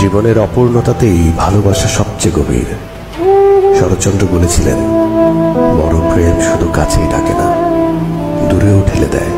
জীবনের অপূর্ণতাতেই ভালোবাসা সবচেয়ে গভীর। শরৎচন্দ্র বলেছিলেন বড় প্রেম শুধু কাছেই ডাকে না, দূরেও ঠেলে দেয়।